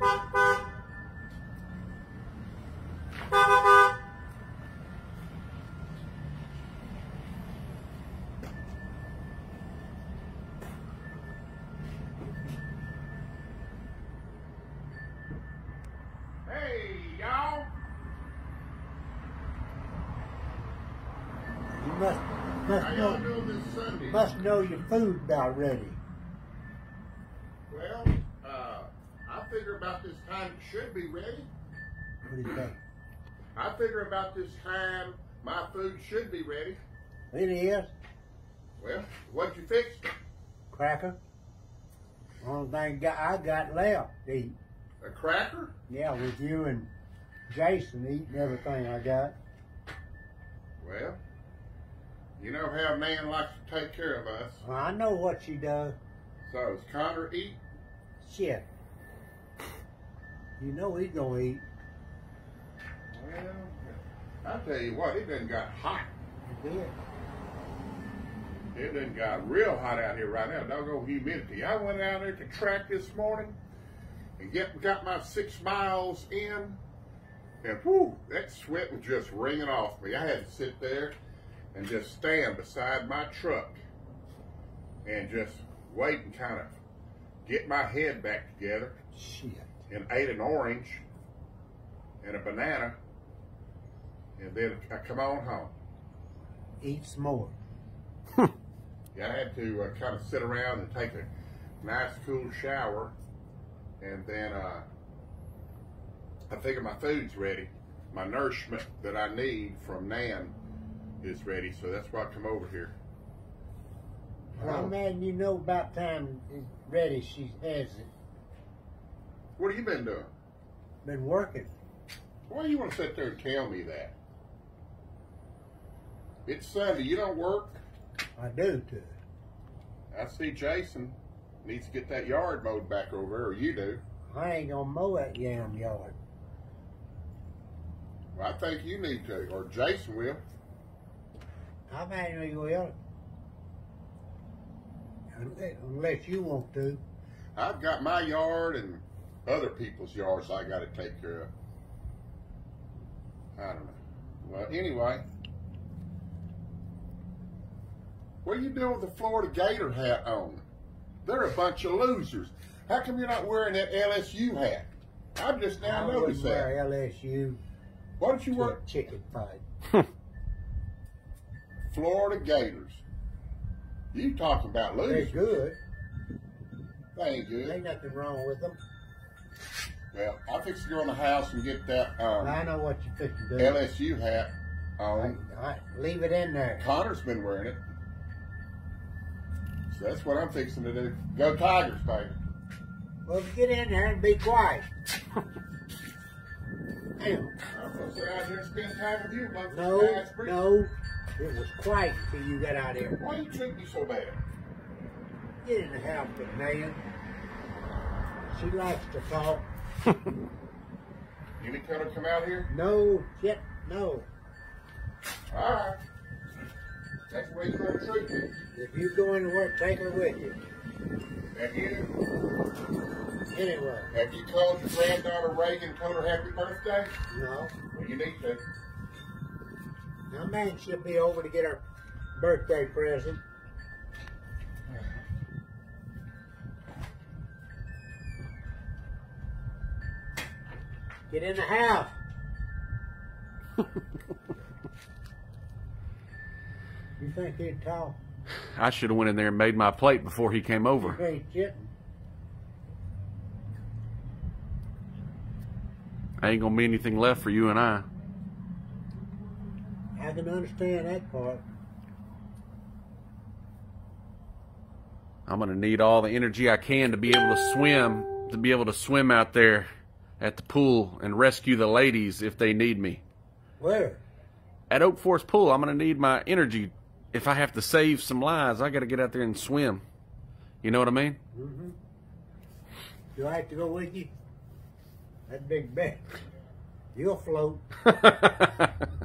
Hey, y'all. Must must know doing this Sunday? must know your food about ready. Well, figure about this time it should be ready. What do you think? I figure about this time my food should be ready. It is Well, what'd you fix? cracker. Only thing I got left to eat. A cracker? Yeah, with you and Jason eating everything I got. Well, you know how a man likes to take care of us. Well, I know what she does. So, is Connor eat? Shit. You know he's gonna eat. Well, I tell you what, it done got hot. He did. It done got real hot out here right now. Doggone humidity. I went out there to track this morning and get got my six miles in, and whoo, that sweat was just ringing off me. I had to sit there and just stand beside my truck and just wait and kind of get my head back together. Shit. And ate an orange and a banana, and then I come on home. Eat some more. Yeah, I had to uh, kind of sit around and take a nice cool shower, and then uh, I figure my food's ready. My nourishment that I need from Nan is ready, so that's why I come over here. Well, Oh. man, you know about time it's ready. She has it. What have you been doing? Been working. Why do you want to sit there and tell me that? It's Sunday. You don't work. I do too. I see Jason needs to get that yard mowed back over there, or you do. I ain't gonna mow that yam yard. Well, I think you need to, or Jason will. I manually will. Unless- Unless you want to. I've got my yard and other people's yards I got to take care of. I don't know. Well, anyway, what are you doing with the Florida Gator hat on? They're a bunch of losers. How come you're not wearing that LSU hat? I've just now I noticed that. wear LSU Why don't you wear chicken fight. Florida Gators? You talking about losers? They're good. They ain't good. Ain't nothing wrong with them. Well, I fix to go in the house and get that um, I know what you fix to do. LSU hat on. I, I, leave it in there. Connor's been wearing it. So that's what I'm fixing to do. Go Tigers, baby. Well, get in there and be quiet. Damn. I'm gonna sit out here and spend time with you. No, no. It was quiet till you got out here. Why you treat me so bad? Get in the house man. She likes to talk. You need to come out here? No, shit, no. All right. That's the way you're gonna treat me. If you go into work, take her with you. Have you, Anyway, have you called your granddaughter Reagan and told her happy birthday? no. Well, you need to. Now, man, she'll be over to get her birthday present. Get in the half. you think he'd talk? I should have went in there and made my plate before he came over. Ain't. Ain't gonna be anything left for you and I. I can understand that part. I'm gonna need all the energy I can to be able to swim, to be able to swim out there at the pool and rescue the ladies if they need me. Where? At Oak Forest Pool, I'm gonna need my energy. If I have to save some lives, I gotta get out there and swim. You know what I mean? Mm-hmm. Do I have to go with you? That big bet. You'll float.